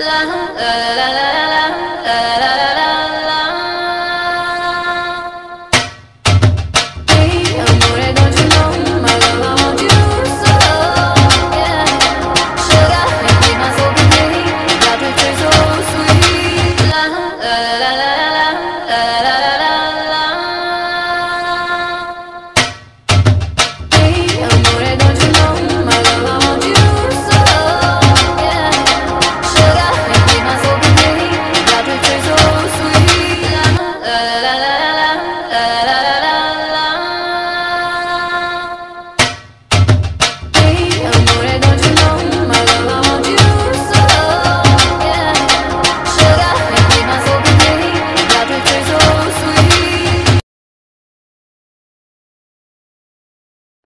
la la la